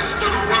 eyes to the world.